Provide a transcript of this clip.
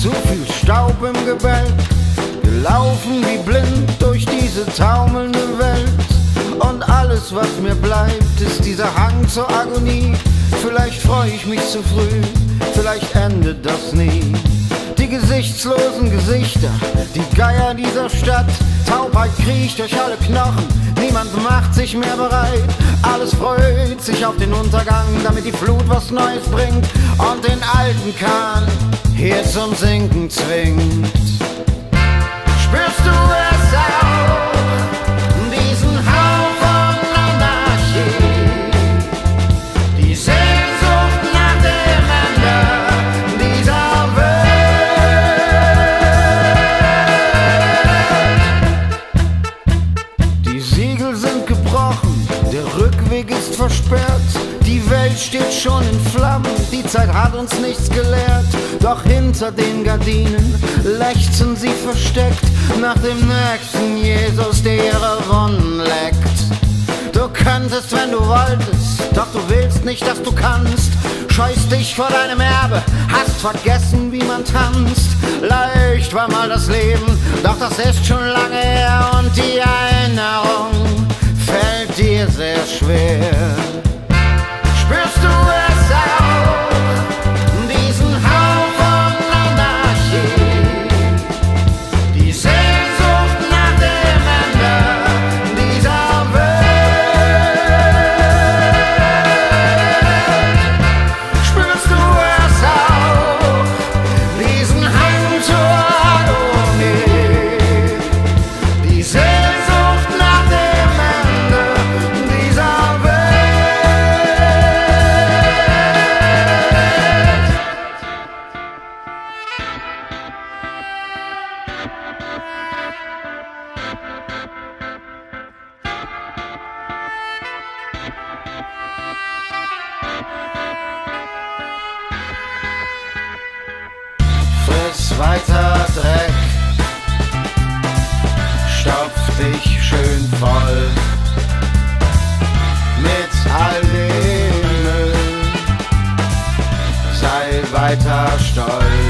zu viel Staub im Gebälk. Gelaufen wie blind durch diese taumelnde Welt. Und alles, was mir bleibt, ist dieser Hang zur Agonie. Vielleicht freue ich mich zu früh, vielleicht endet das nie. Die gesichtslosen Gesichter, die Geier dieser Stadt. Taubheit kriecht durch alle Knochen, niemand macht sich mehr bereit. Alles freut sich auf den Untergang, damit die Flut was Neues bringt und den alten Kahn hier zum Sinken zwingt. Spürst du es Rückweg ist versperrt. Die Welt steht schon in Flammen, die Zeit hat uns nichts gelehrt. Doch hinter den Gardinen lechzen sie versteckt nach dem nächsten Jesus, der ihre Runden leckt. Du könntest, wenn du wolltest, doch du willst nicht, dass du kannst. Scheust dich vor deinem Erbe, hast vergessen, wie man tanzt. Leicht war mal das Leben, doch das ist schon lange her und die weiter Dreck, stopf dich schön voll mit all dem Müll. Sei weiter stolz